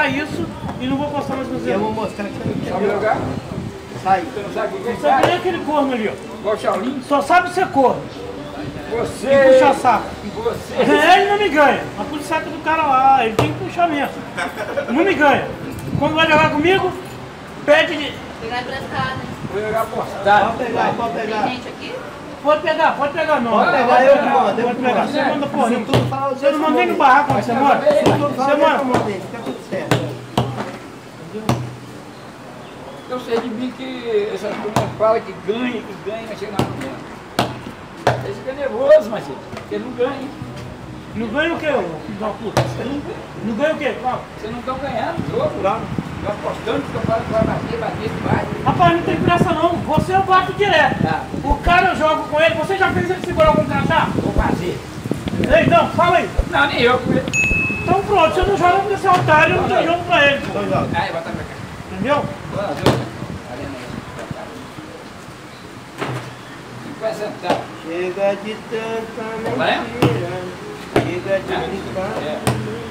mostrar isso e não vou postar mais você. Eu vou mostrar que você não quer. Sabe jogar? Sai. Você não sabe o que é é aquele corno ali, ó. Igual Shaolin? Só sabe ser corno Você... e puxar saco. Você... Ganhar ele não me ganha. A puxa saco do cara lá, ele tem que puxar mesmo. Não me ganha. Quando vai jogar comigo, pede de. Pegar emprestado. Vou jogar postado. Pode pegar, pode Tem pegar. gente aqui? Pode pegar, pode pegar não. Pode pegar, eu que mando, Pode pegar. Você manda tudo fala, Você não manda nem no barraco onde você mora? Você mora? eu mandar, fica tudo certo. Eu sei de mim que essas turmas falam que ganha, que ganha, mas chega ganha. Eles ficam nervosos, mas porque não ganham. Não ganha o quê, ô filho da puta? Não ganha o quê? Vocês não estão ganhando o jogo. Estão apostando que eu falo que vai bater, bater, bater. Rapaz, não tem pressa não. Você eu bato direto. Tá, O cara eu jogo com ele. Você já fez ele segurar algum crachá? vou fazer. Ei, não, fala aí. Não, nem eu. Então pronto, você não joga porque você é otário, eu não tenho jogo pra ele. Então joga. Aí, bota pra cá. Entendeu? Bora, joga. Arena aí, pra cá. 50 centavos. Chega de tanta Vai? mentira. Chega de brincar. É.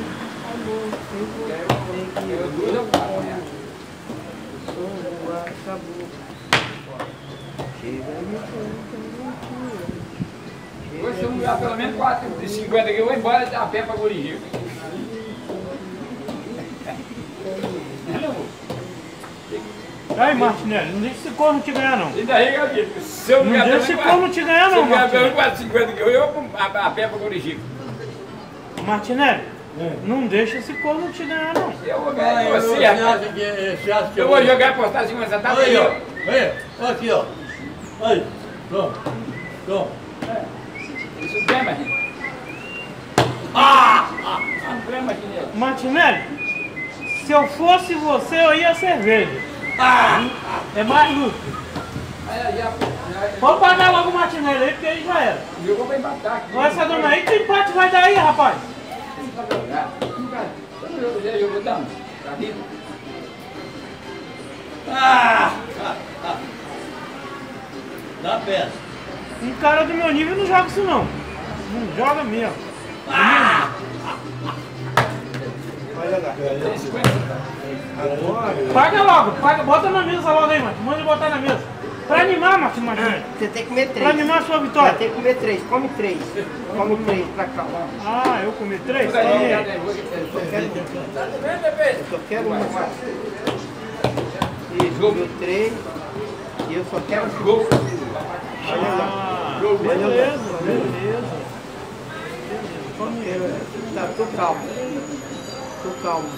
Hoje se eu ganhar pelo menos 4 de 50 aqui, eu vou embora a pé pra Gurigi. Aí, Martinelli, não deixa esse corno te ganhar não. E daí, Gabriel? Se eu Não ganhar deixa esse corno te ganhar Se não, eu ganhar pelo Martinelli. menos 4,50 aqui, eu vou a, a pé pra Gurigi. Martinelli, não deixa esse corno te ganhar não. Eu vou ganhar com você, rapaz. Você acha que Eu vou jogar e apostar 50 centavos Aí, aí, ó. Aí, olha aqui, ó. Aí, pronto. Pronto. Isso tem, mas... Ah! Não tem, mas Martinelli, se eu fosse você, eu ia cerveja. É mais lucro. Pode pagar logo o Martinelli aí, porque aí já era. jogou pra empatar aqui. Olha essa dona aí, que empate vai dar aí, rapaz? Ah! ah, ah. Dá peça. Um cara do meu nível não joga isso não. Não joga mesmo. Vai jogar. Tem 50 centavos. Agora. Paga logo, paga, bota na mesa logo aí, Martin. Manda botar na mesa. Pra animar, Martin. Você tem que comer Pra três. animar a sua vitória. ter que comer três. Come três. Come três pra cá. Ah, eu comi três? Eu só quero. Vem, bebê. Eu só quero uma. Isso, comeu três. E eu só quero um. Gol. Ah, beleza, jogar. beleza. Tá, tô calmo. Tô calmo.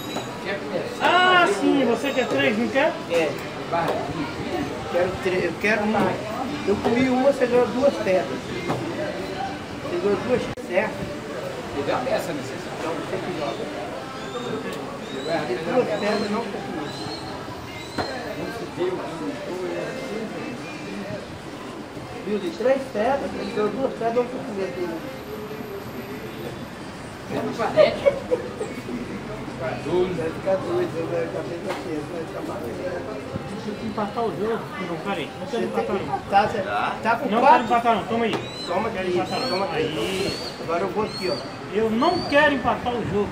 Quer começar? Ah, sim, você quer três, não quer? É, Vai. Quero três. Eu quero uma. Eu comi uma, você ganhou duas pedras. Você ganhou duas certas. Ele deu uma peça necessária. Então você que joga. Ele duas pedras não comer. Viu? De três pedras, ele ganhou duas pedras, não comer dele. Dentro do planete. Vai ficar doido, vai ficar bem assim, vai ficar maluco. Eu empatar o jogo. Não, peraí. Não quero Você empatar não. que- Tá, você tá com Não quero quatro? empatar não, toma aí. Toma Quero aqui, empatar não. toma aqui. Aí. Agora eu vou aqui, ó. Eu não quero empatar o jogo.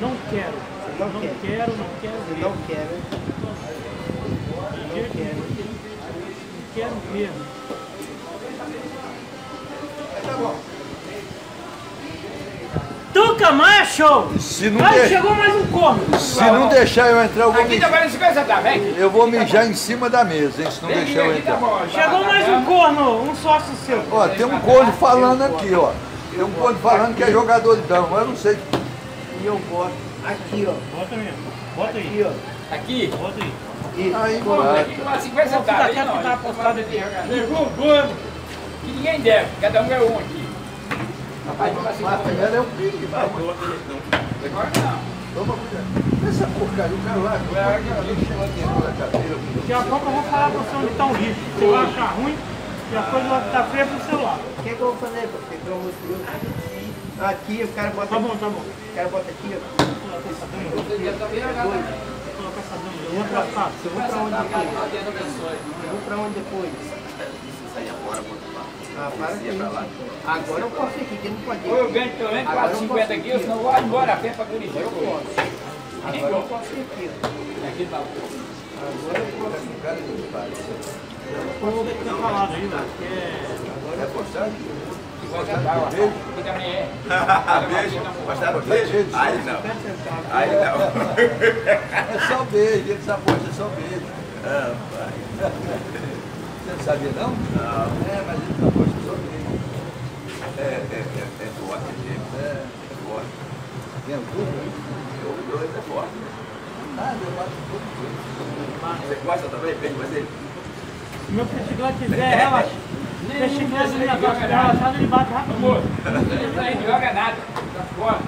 Não quero. Não não quer. quero, não quero Você mesmo. não quer, né? Não quer. Não quero mesmo. Tá bom. Tuca Macho! Se não, Ai, de- chegou mais um corno. se não deixar eu entrar, eu vou, Aqui mi- tá valendo 50 centavos, vem aqui. eu vou mijar em cima da mesa, hein? Se não Vem deixar eu tá entrar. bom. Chegou mais um corno, um sócio seu. Ó, tem um corno falando aqui, ó. Tem um corno falando que é jogador de dama, mas eu não sei. E eu boto aqui, ó. Bota mesmo. Bota aí. Aqui, ó. Aqui. Bota aí. Aí, vai. aqui vale 50 Fica centavos. aí, que tá não. apostado aqui. Corno. Que ninguém deve. Cada um ganhou um aqui. Rapaz, vamos assim. Mata ela é o pique, vai. Agora não. Toma cuidado. Essa porcaria, o cara lá, o cara chegou na cadeira. Daqui a pouco eu vou falar pra você onde tá o lixo. Você vai achar ruim e a coisa vai ficar feia pro celular. o que, que eu vou fazer? Porque vou mostrar. Aqui, o cara bota Tá bom, tá bom. O cara bota aqui, ó. Coloca essa dama. Você já tá bem jogado. Coloca essa dama. Eu vou traçar. Eu vou pra onde depois? Eu vou pra onde depois? Ah, para isso. Agora eu posso ir aqui, que não pode ir. Ou eu ganho pelo menos Agora eu 4,50 posso aqui, ir. senão eu vou embora a pé pra Curitiba. Eu posso. Agora eu posso ir aqui. Aqui tá. Agora eu posso. Com cara de pai. Como eu falado aí, velho, que é... É postagem? Igual já tá, ó. Aqui também é. Beijo. Gostaram beijo? Aí não. Aí não. É só beijo, eles apostam só beijo. Ah, pai. Você não sabia não? Não. É, mas beijo. É, é, é, é forte, gente. É, É forte. tem tudo. Os dois é forte. Nada, eu bato todo Você gosta também? Beijo, mas ele. Se meu peixe quiser, relaxa. Ali na costa, relaxado, ele bate rapidinho. Amor, isso aí não joga nada. Tá fora.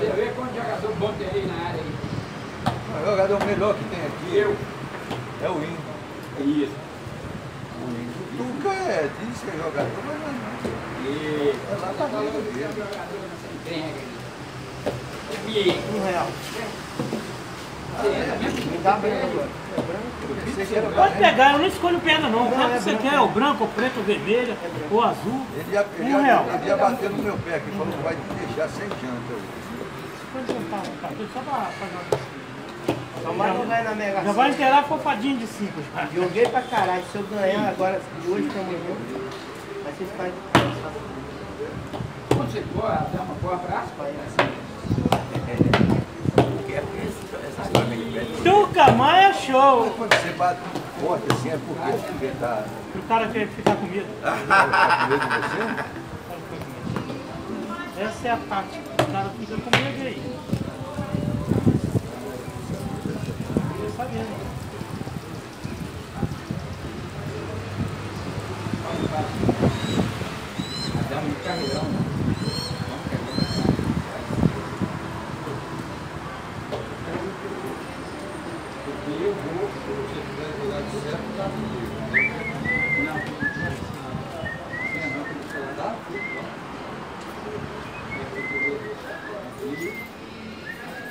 Você vê quanto jogador bom tem aí na área aí. O jogador melhor que tem aqui Eu. é o Índio. Isso. O. O Tuca é, diz que é jogador, mas não é. Isso. É lá pra. E Um real. Me dá branco agora. É Pode pegar, eu não escolho pedra não. O Não, que é você quer, o branco, o preto, o vermelho, ou azul. Ele ia, ele, Um real. ele ia bater no meu pé aqui, falou que vai te deixar sem janta. Pode jantar, tá? Só pra fazer uma... Tomara não vai na Mega Já vai inteirar fofadinho de cinco já. Joguei pra caralho. Se eu ganhar agora, de hoje pra amanhã, vai ser pai quando você for, dá uma boa abraço. assim. É que ele pede. Tuca, mas é show. Quando você bate forte assim, é porque ele tá O cara quer ficar com medo. tá com medo de você? Essa é a tática. O cara fica com medo aí. Fica sabendo. Dá um carreirão. Porque eu vou, se você tiver do lado certo, tá comigo. Não. Tem não, tem que ser lá. E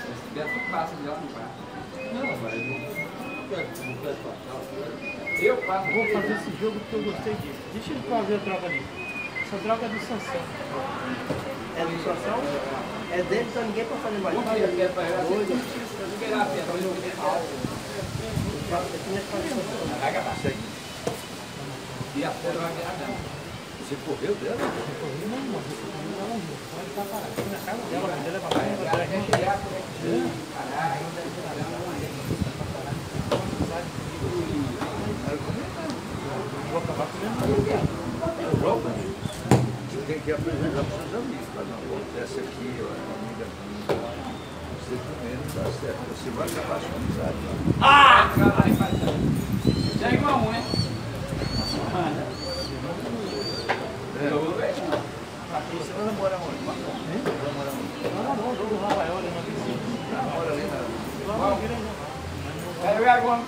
se tiver, tu passa de lá no braço. Não, mas não quero, não quero passar. Eu passo. Vou fazer esse jogo porque eu gostei disso. Deixa ele fazer a droga ali. Essa droga é do Sansão. É do Sansão? É dele, então ninguém pode fazer mais. Um dia a pedra para ela, você Doido. não precisa liberar a pedra, mas eu vou deixar. Aqui nós fazemos. Pega lá. E a pedra vai virar dela. Você correu dela? Ela quer chegar por tem que apresentar para os seus amigos. Não, essa aqui ó, é uma amiga minha. Você também não dá certo. Você vai acabar sua amizade. Ah! Caralho, pai. Já é igual um, né? Eu vou ver, não. Você vai namorar onde? Vai namorar onde? Namora ali na... Quero ver agora.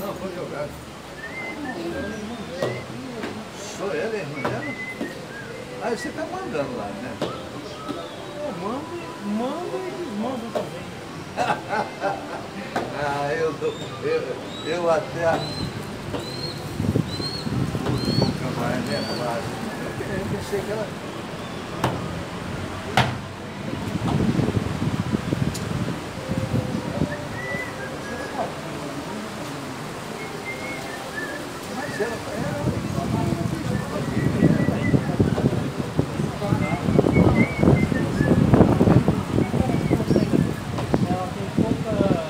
Não, pode jogar. Sou ela, é irmã dela? Ah, você tá mandando lá, né? Eu mando, mando e desmando também. Ah, eu. Eu, eu até. O camarada é claro. Eu pensei que ela. Mas ela. ela Ela tem pouca.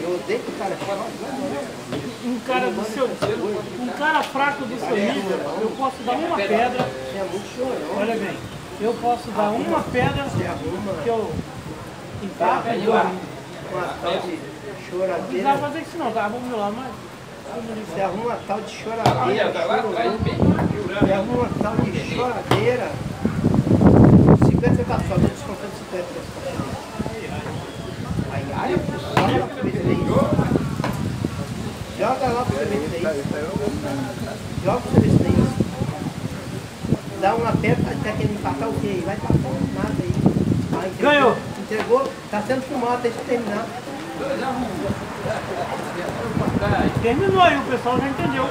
Eu odeio que o cara fala. Um cara do seu. Um cara fraco do seu nível, eu posso dar uma pedra. Você é muito chorão. Olha bem, eu posso dar uma pedra que eu encapa e eu Uma tal de Não precisava choradeira. fazer isso não, tá? Vamos lá, mas. Você arruma uma tal de Olha, choradeira. tá Você arruma uma tal de choradeira. 50 tá só, tô descontando 50 desse cachorro. Ai, ai, eu falo pra ver isso. Joga lá pra você ver isso aí. Joga pra você ver aí. Dá uma aperta até que ele empatar o quê? Vai passar nada aí. Ah, entregou. Ganhou. Entregou. Tá sendo filmado, deixa eu terminar. Terminou aí, o pessoal já entendeu.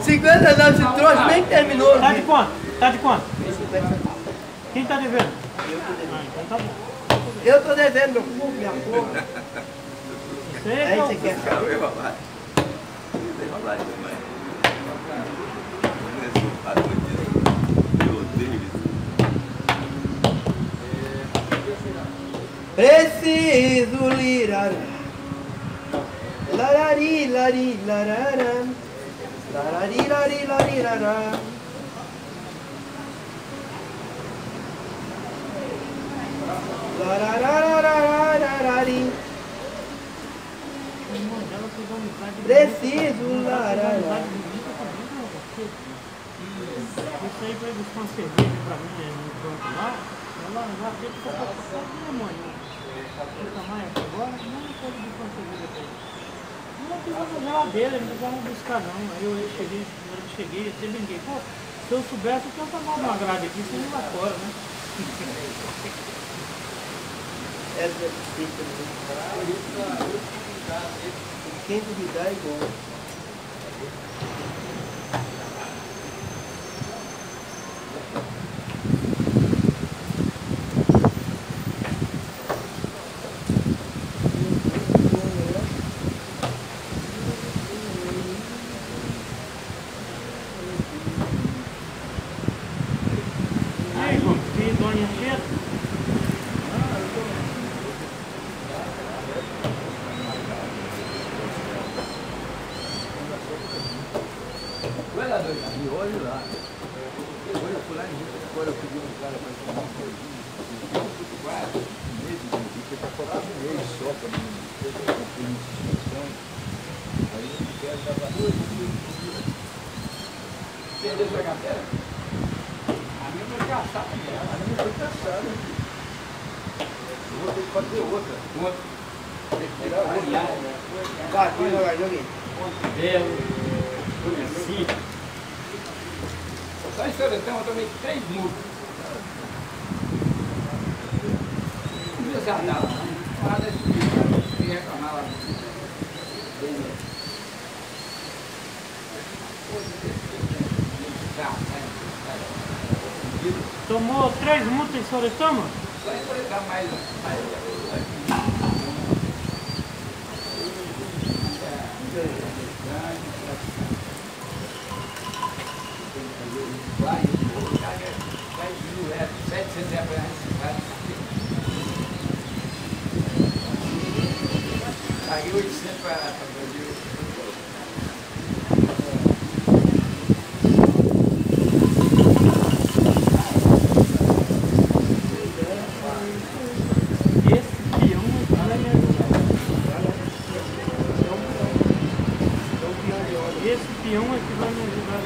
50 anos de trouxa nem terminou. Tá de quanto? Tá de quanto? 50 centavos. Quem tá devendo? Eu tô devendo. Ah, então tá bom. Eu tô devendo meu cu, minha porra. Isso é que falar demais. Não é resultado disso. Eu odeio isso. Preciso lirar. Larari, lari, larara. Larari, lari, lari, larara. Lararararararari. Preciso larara. Isso aí vai buscar uma cerveja pra mim né. Ela já só minha mãe. Na geladeira, eles vão buscar não. Aí eu cheguei, eu cheguei, até brinquei, pô, se eu soubesse eu tinha tomado uma grade aqui, você ia lá fora, né? Essa é difícil. Quem duvidar é igual. E aí, João, tem dona Anchieta? Vai lá, doido. E olha lá. Hoje eu fui lá em Rita, agora eu pedi um cara para tomar um coisinho. Quatro meses de Rita, tá faltando um mês só para mim. Eu tô com uma instituição. Aí eu não quero dar dois dias. Entendeu essa carteira? A minha foi caçada mesmo. A minha foi. Eu vou ter que fazer outra. Só eu três. Não. Nada de reclamar lá. Tomou três multas em Soretama? Só em Soretão mais. Vai, o cara quer 10 mil reais, 700 reais para reciclar. Paguei 800 para fazer. Esse peão aqui vai me ajudar. Esse peão aqui vai me ajudar.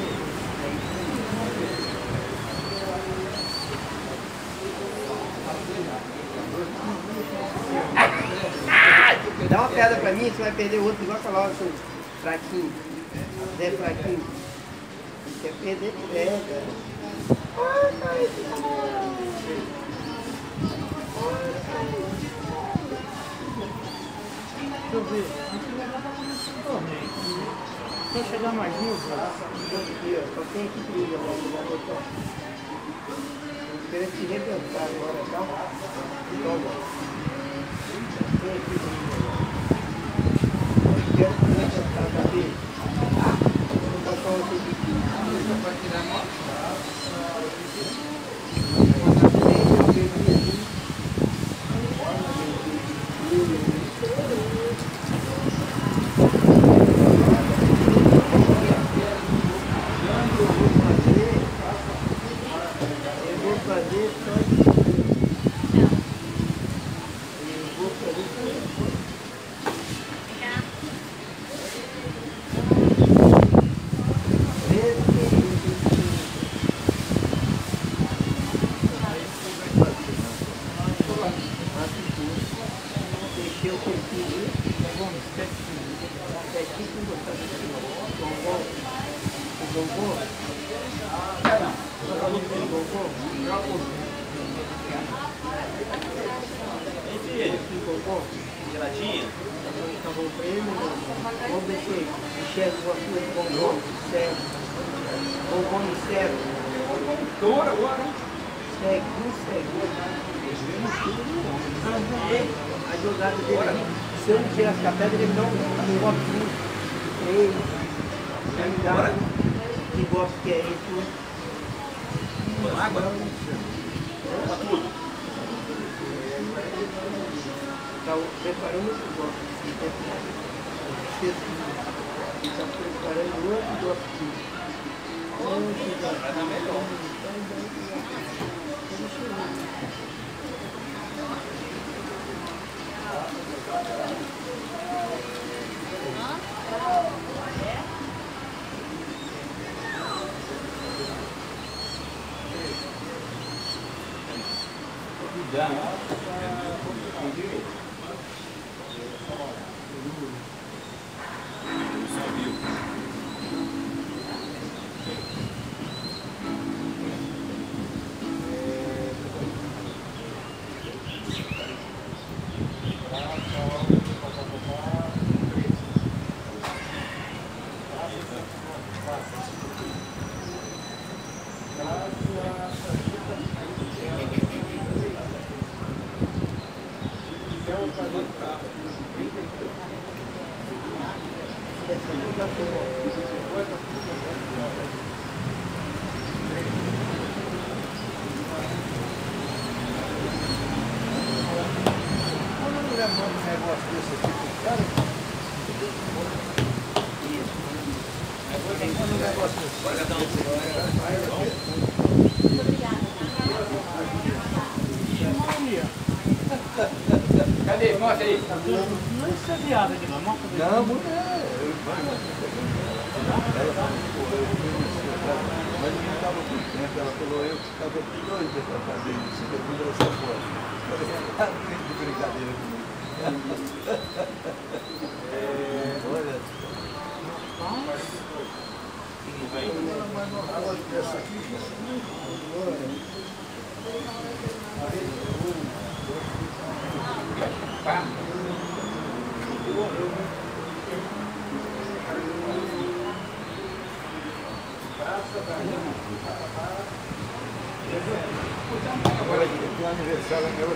Dá uma pedra pra mim, você vai perder outro igual aquela hora, seu fraquinho. Zé fraquinho. Quer perder pedra. Deixa eu ver. Se eu chegar mais um, só tem aqui já botou. Tô querendo te rebentar agora, tá? Toma. Tem aqui ó. Eu quero te rebentar, tá vendo? Vou botar outro aqui. Eu vou fazer só isso. Eu vou fazer só isso. Jogou? Quer não. Geladinha? Acabou pra ele. Vamos ver se enxerga o assunto com cego. Ou o nome cego. Doutor agora. Segue, um segue. A jogada dele, se não tirasse a pedra, ele dá um golpezinho. Três. Tá ligado? Que golpe que é esse? Água? Pra tudo. Está preparando esse golpe. Está preparando outro golpe. Vai dar melhor. Dá. Subiu. Quando a mulher manda um negócio desse aqui pro cara, quando um negócio desse, Bora, Gatão. Maria, Cadê? Mostra aí. Não é ser viada de lá, mostra pra Não, mulher. Mas não estava com tempo, ela falou, eu estava doida para fazer isso, depois ela saiu fora. Eu falei, ah, que brincadeira comigo. Olha, mas não fala dessa aqui, Pá. Aniversário, ela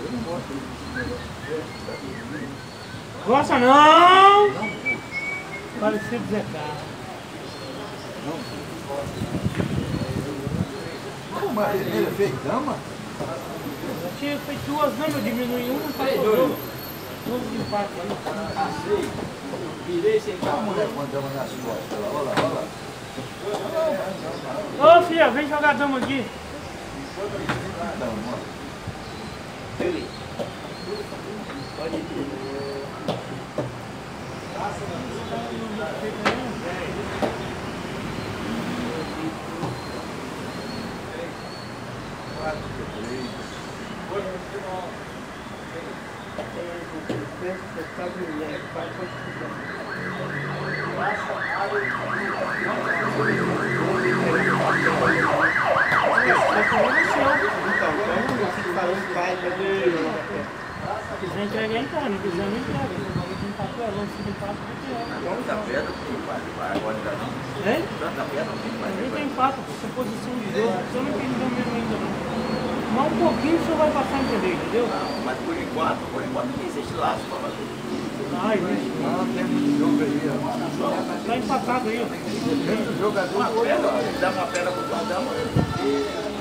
Eu não gosto. Gosta não! Parecido Zé Carlos. Pô, mas vermelha fez dama? Eu tinha feito duas, não, eu diminui uma, tá doido. Duas de empate aí. Passei. Virei sem Olha a mulher com a dama nas costas olha lá, olha lá. Ô filha, vem jogar dama aqui. Pode ir. quatro, três. Pensa que você tá mulher, vai continuar. Então, então, se falando vai, vai ver. Se quiser entregar, entrega. Não quiser, não entrega. Não empatou, vamos seguir empate, vai ter. Tanta pedra, não vai, vai agora ainda não. Hein? Tanta pedra, não vai. Nem tem empate, pô. Essa posição de jogo, você não entendeu mesmo ainda não. Mas um pouquinho o senhor vai passar a entender, entendeu? Mas por enquanto, por enquanto não existe laço para fazer. Ai, gente. Ah, tem um jogo aí, ó. Tá empatado aí, ó. Jogador Uma pedra, dá uma pedra pro guardão.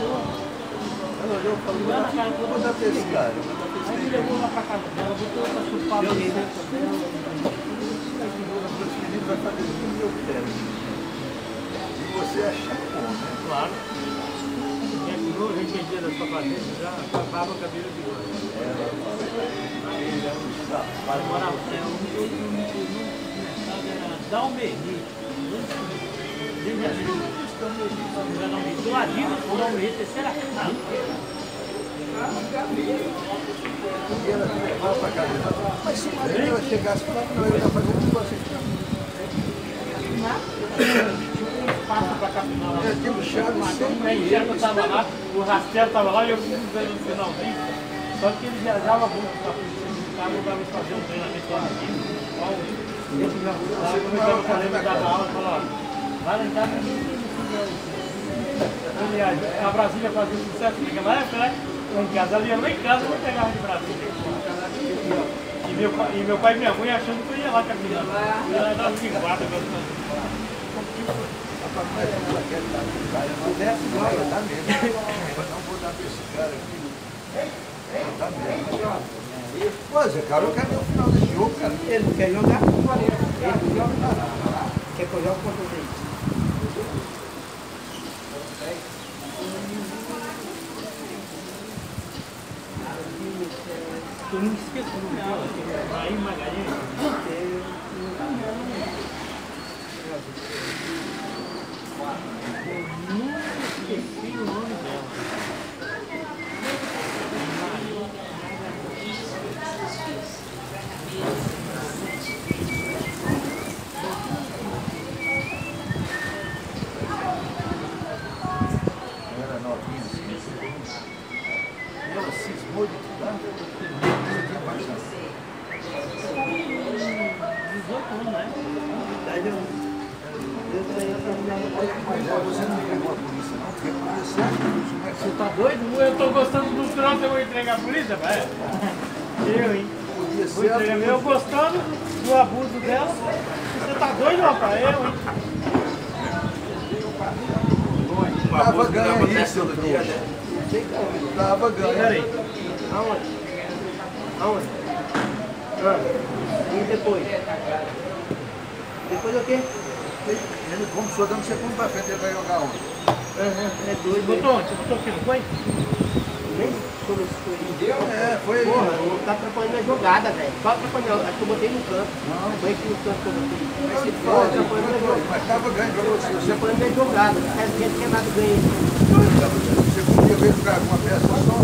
Ela não. Ela olhou e falou, Ela na cara vou dar pra esse cara. Aí me levou lá pra casa dela, botou pra chupar a buceta dela. Esse menino vai fazer tudo que eu quero. E você é chapão, né? Claro. Tirou, já entendia da sua cabeça, já acabava o cabelo de ouro. Ele é um. Mas morava, é, o meu mercado era Dalmeri. Desde a. Do ladinho, o Dalmeri, terceira casa. Mas se ela chegasse lá, não, eu ia fazer um negócio aqui. Passa pra capinar lá. É, aquilo chave sempre. Aí já que eu tava lá, o Rastel tava lá e eu fui no finalzinho. Só que ele viajava muito pra polícia militar, eu tava fazendo treinamento lá já lá, eu começava a fazer, me dava aula e ó, vai lá em casa Aliás, a Brasília fazia sucesso naquela época, né? Lá em casa, ela ia lá em casa, eu pegava de Brasília. E meu, pai- e meu pai e minha mãe achando que eu ia lá caminhando. Ia lá dar umas guardas, Mas ela quer dar cara. Mas desce igual, ela dá mesmo. Eu não vou dar pra esse cara aqui. Ela dá mesmo. Pô, Zé, cara, eu quero ver o final desse jogo, cara. Ele não quer jogar? Ele não. Quer que eu jogue contra ele? Eu não esqueço o nome dela, Raí Magalhães. Eu nunca esqueci o nome dela. Eu vou entregar a polícia, velho. Eu, hein? Podia. Eu gostando do abuso dela. Você tá doido, rapaz? Eu, hein? Tava ganha isso, todo dia, né? Tava ganho. Peraí. Aonde? Aonde? Ah, e depois? Depois o quê? Ele, o senhor dando como pra frente, ele vai jogar onde? É Você doido. botou onde? Você botou aqui, não foi? Nem sobre isso foi. É, foi aí. Porra, não tá atrapalhando a jogada, velho. Só atrapalhando. Acho que eu botei no canto. Não. Foi aqui no canto que eu botei. Mas se for, atrapalhando a jogada. mas tava ganho pra você. Você, Atrapalhando a jogada. Faz gente que é nada ganha. você podia ver jogar com uma peça só.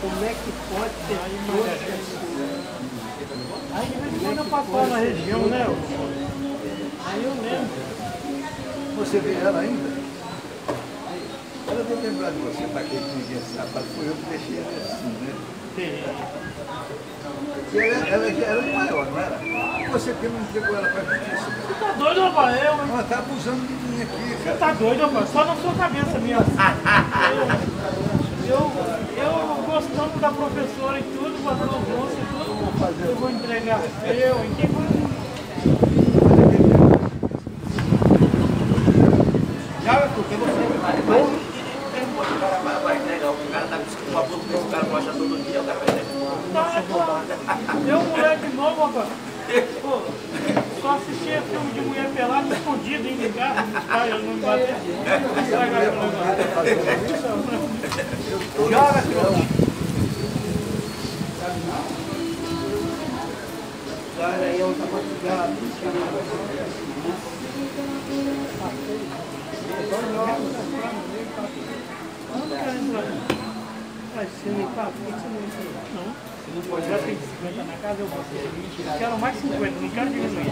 Como é que pode ser Aí de vez em quando eu passava na região, né? Aí eu lembro. Você vê ela ainda? Ela deve lembrar de você, para quem ninguém sabe, mas foi eu que deixei ela assim, né? Porque ela, ela já era maior, não era? E você que não entregou ela para justiça? Você tá doido, rapaz? Eu? Ela tá abusando de mim aqui, Você cara. tá doido, rapaz? Só na sua cabeça mesmo. Eu, eu, eu gostando da professora e tudo, fazendo almoço e tudo, eu vou entregar eu, em quem foi? Joga porque você vai. O cara vai, vai entregar, o cara tá com uma boca, o cara mostra todo dia, o cara vai entregar. Tá, é claro. Eu, moleque novo, rapaz. Pô, só assistia filme de mulher pelada escondido em casa, os pais não me bater. Joga, filho. Olha aí, eu tava ligado. Mas você não pode, já tem 50 na casa, eu quero mais 50, não quero diminuir.